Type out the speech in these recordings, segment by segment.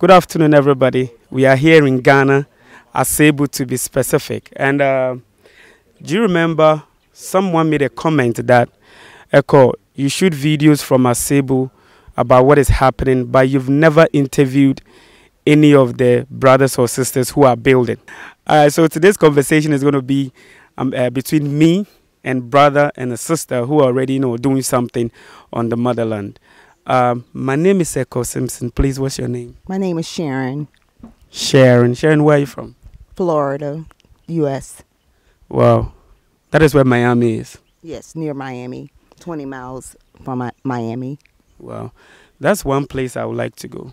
Good afternoon, everybody. We are here in Ghana, Asebu to be specific. And uh, do you remember someone made a comment that, Ekow, you shoot videos from Asebu about what is happening, but you've never interviewed any of the brothers or sisters who are building. Uh, so today's conversation is going to be um, uh, between me and brother and a sister who are already you know doing something on the motherland. Um, my name is Ekow Simpson. Please, what's your name? My name is Sharon, Sharon. Sharon, where are you from? Florida, U.S. Wow, that is where Miami is. Yes, near Miami, 20 miles from Mi- Miami. Wow, that's one place I would like to go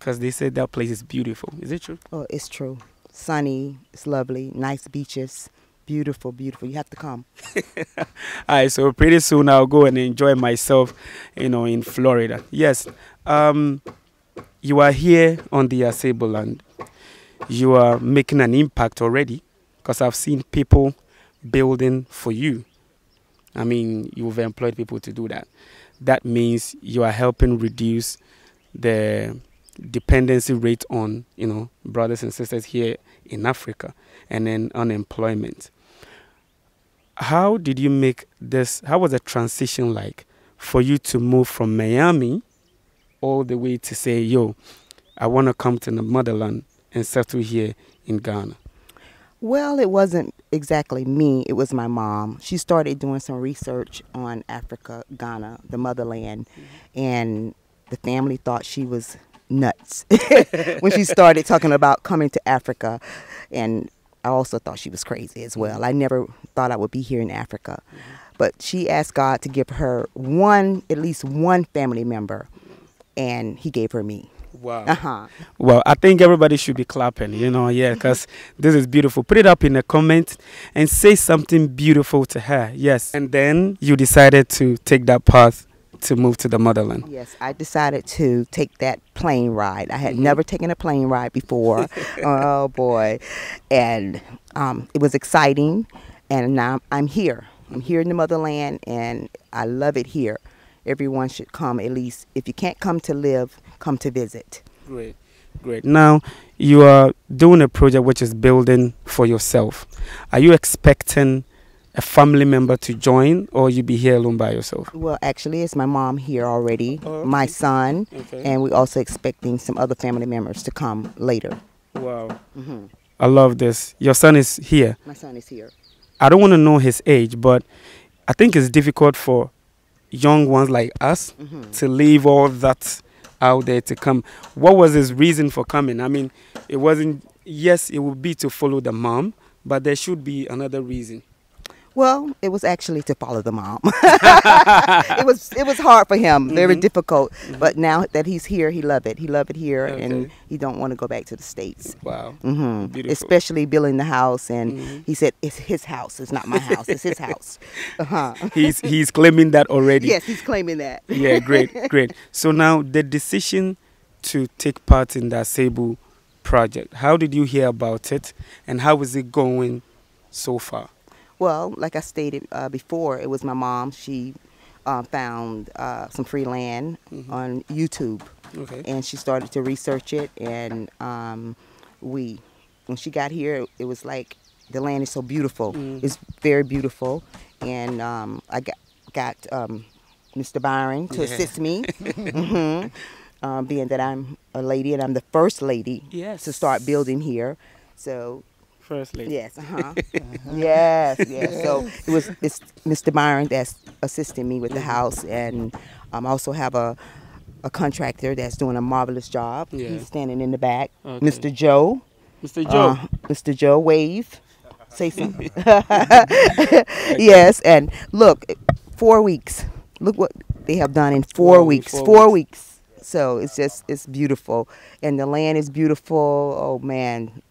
because they said that place is beautiful. Is it true? Oh, it's true. Sunny, it's lovely, nice beaches, beautiful, beautiful. You have to come. All right, so pretty soon I'll go and enjoy myself, you know, in Florida. Yes, um, you are here on the Asebu land. You are making an impact already because I've seen people building for you. I mean, you've employed people to do that. That means you are helping reduce the dependency rate on, you know, brothers and sisters here in Africa and then unemployment how did you make this how was the transition like for you to move from miami all the way to say yo i want to come to the motherland and settle here in ghana Well, it wasn't exactly me, it was my mom. She started doing some research on Africa, Ghana, the motherland, mm-hmm. and the family thought she was nuts when she started talking about coming to Africa. And I also thought she was crazy as well. I never thought I would be here in Africa. But she asked God to give her one, at least one family member, and He gave her me. wow Uh huh. well i think everybody should be clapping you know yeah because this is beautiful put it up in the comment and say something beautiful to her yes and then you decided to take that path to move to the motherland Yes, I decided to take that plane ride. I had Mhm. never taken a plane ride before. oh boy, and um, it was exciting. And now I'm here. I'm here in the motherland, and I love it here. Everyone should come at least. If you can't come to live, come to visit. Great, great. Now you are doing a project which is building for yourself. Are you expecting a family member to join, or you be here alone by yourself? Well, actually, it's my mom here already, Oh, my son, Okay. and we're also expecting some other family members to come later. wow, hmm I love this. Your son is here. My son is here. I don't want to know his age, but I think it's difficult for young ones like us hmm to leave all that out there to come. What was his reason for coming? I mean, it wasn't. Yes, it would be to follow the mom, but there should be another reason. Well, it was actually to follow the mom. it was it was hard for him, very Mhm. difficult. But now that he's here, he love it. He love it here, and Okay. he don't want to go back to the states. Wow. hmm Beautiful. Especially building the house, and Mhm. he said it's his house. It's not my house. It's his house. Uh-huh. he's he's claiming that already. Yes, he's claiming that. Yeah, great, great. So now the decision to take part in the Asebu project. How did you hear about it, and how is it going so far? Well, like I stated uh, before, it was my mom. She uh, found uh, some free land Mhm. on YouTube. Okay. and she started to research it and um, we when she got here it was like the land is so beautiful Mm. it's very beautiful and um, i got got um, mr byron to Yeah. assist me hmm um, being that i'm a lady and i'm the first lady Yes. to start building here so First lady. yes uh-huh. yes yes so it was mr byron that's assisting me with the Mm-hmm. house and um, i also have a a contractor that's doing a marvelous job. Yeah. He's standing in the back. Okay. Mr. Joe. Mr. Joe. Uh, Mr. Joe Wave. Say something. yes, and look, four weeks. Look what they have done in four Wow, in weeks. four Four, weeks. So it's just it's beautiful, and the land is beautiful. Oh man,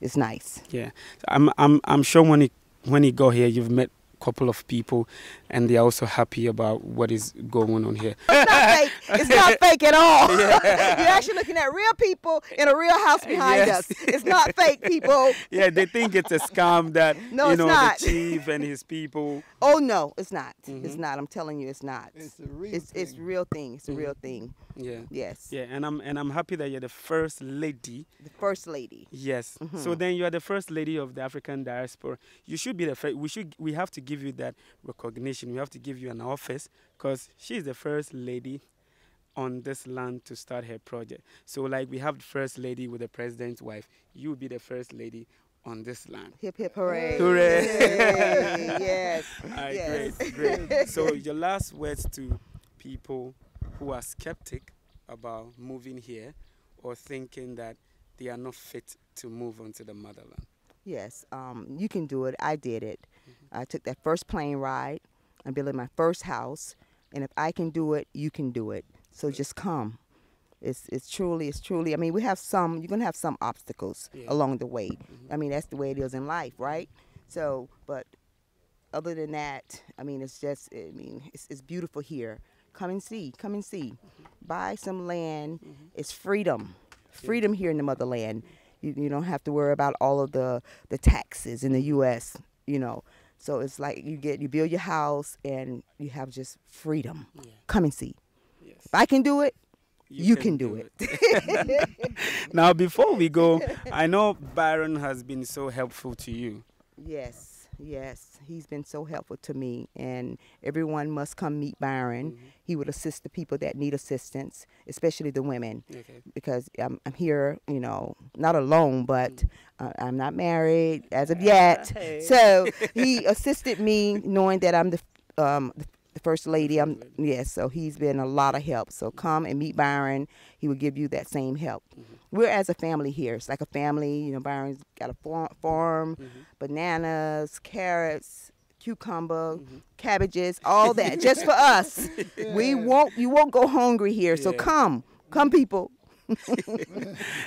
it's nice. yeah. I'm I'm I'm sure when he when he got here, you've met couple of people, and they are also happy about what is going on here. It's not fake. It's not fake at all. You're actually looking at real people in a real house behind Yes. us. It's not fake, people. yeah, they think it's a scam that No, you it's know not. the chief and his people. Oh no, it's not. Mm-hmm. It's not. I'm telling you, it's not. It's a real It's it's real thing. It's a real thing. Yeah. Yes. Yeah, and I'm and I'm happy that you're the first lady. The first lady. Yes. Mm-hmm. So then you are the first lady of the African diaspora. You should be the first. We should. We have to give you that recognition. We have to give you an office because she's the first lady on this land to start her project. So like we have the first lady with the president's wife. You will be the first lady on this land. Hip hip hooray. Hooray. Yay, yes. All right, yes. great, great. So your last words to people who are skeptic about moving here or thinking that they are not fit to move onto the motherland. Yes, um, you can do it. I did it. I took that first plane ride. I'm building my first house, and if I can do it, you can do it. So just come. It's it's truly it's truly. I mean, we have some. You're gonna have some obstacles Yeah. along the way. Mm-hmm. I mean, that's the way it is in life, right? So, but other than that, I mean, it's just. I mean, it's it's beautiful here. Come and see. Come and see. Mm-hmm. Buy some land. Mm-hmm. It's freedom. Freedom here in the motherland. You, you don't have to worry about all of the the taxes in the U.S. You know, so it's like you get you build your house and you have just freedom. Yeah. Come and see. Yes. If I can do it, you, can, do, it. now, before we go, I know Byron has been so helpful to you. Yes, yes. He's been so helpful to me, and everyone must come meet Byron. He would assist the people that need assistance, especially the women, Okay. because I'm, I'm here, you know, not alone, but uh, I'm not married as of yet. So he assisted me, knowing that I'm the um, the the first lady. I'm First yes. So he's been a lot of help. So come and meet Byron. He will give you that same help. Mm-hmm. We're as a family here. It's like a family. You know, Byron's got a farm, farm bananas, carrots, cucumber, mm-hmm. cabbages, all that, just for us. We won't. You won't go hungry here. So come, come, people.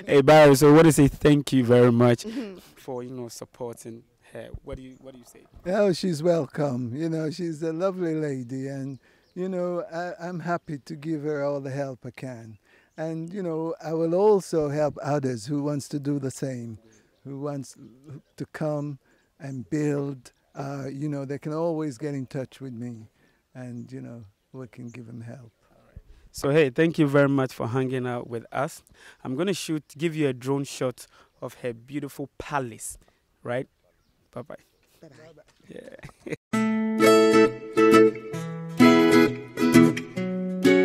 Hey, Byron. So, what to say? Thank you very much Mm-hmm. for you know supporting her. What do you What do you say? Oh, she's welcome. You know, she's a lovely lady, and you know, I, I'm happy to give her all the help I can. And you know, I will also help others who wants to do the same, who wants to come and build. Uh, you know, they can always get in touch with me, and you know, we can give them help. So hey, thank you very much for hanging out with us. I'm gonna shoot, give you a drone shot of her beautiful palace, right? Bye bye. Bye-bye. Yeah.